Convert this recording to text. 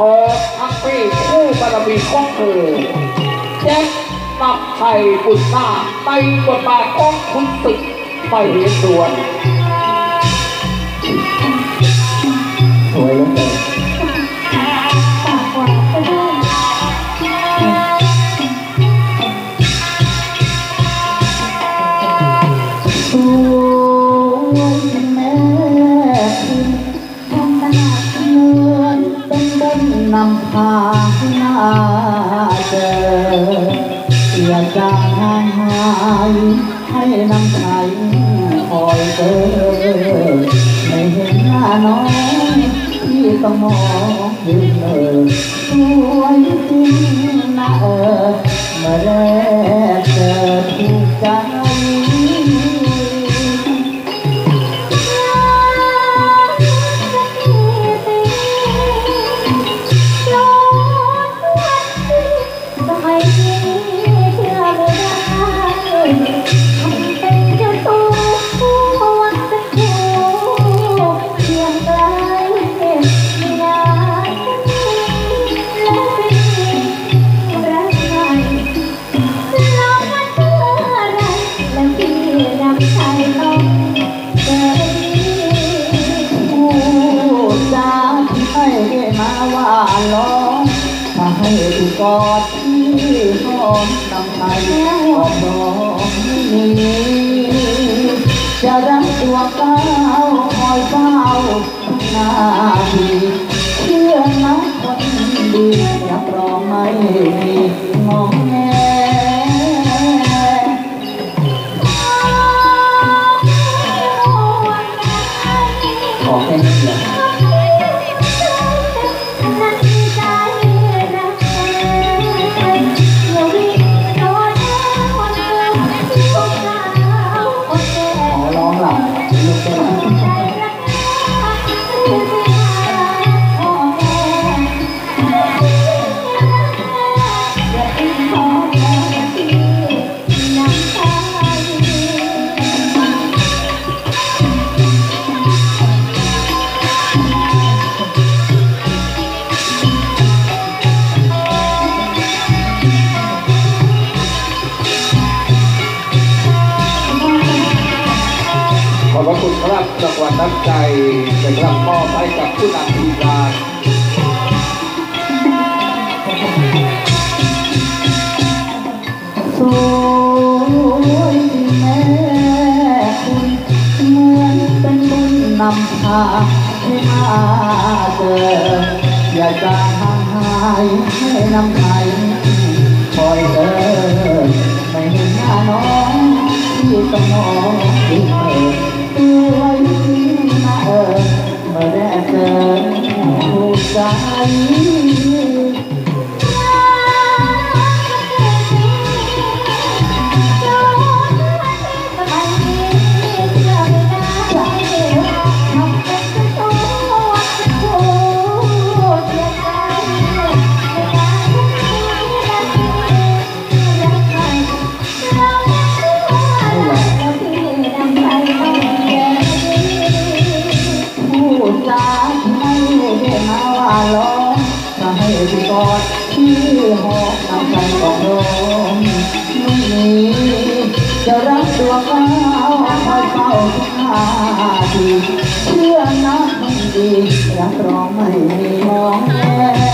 ของทั้งปีคู่บารมีของเธอแจ็คตับไทยบุญนาในบทบาทของคุณตึกไปเรียนด่วน อย่าจางหายให้น้ำใจคอยเจอไม่เห็นหน้าน้องที่ต้องมองยืนเออสวยจริงนะเออเมื่อแรกเจอ กอดที่หอมนำไปหอมดอกนี้จะรักตัวเก้าคอยเฝ้าทุกนาทีเชื่อนะคนดีรับรองไม่มีงอแง ครับรางวัลน้ำใจเป็นรับมอบให้กับผู้นำทีมงานสวยแม่คุณเหมือนเป็นบุญนำพาให้มาเจออย่าจางห่างหายให้น้ำใจคอยเดินไม่เห็นหน้าน้องที่ต้องมองที่เใจ จะให้ที่กอดที่หอบนำใจของลมไม่มีจะรักตัวเขาคอยเฝ้าทุกนาทีเชื่อนะมันดีรับรองไม่มีมองแง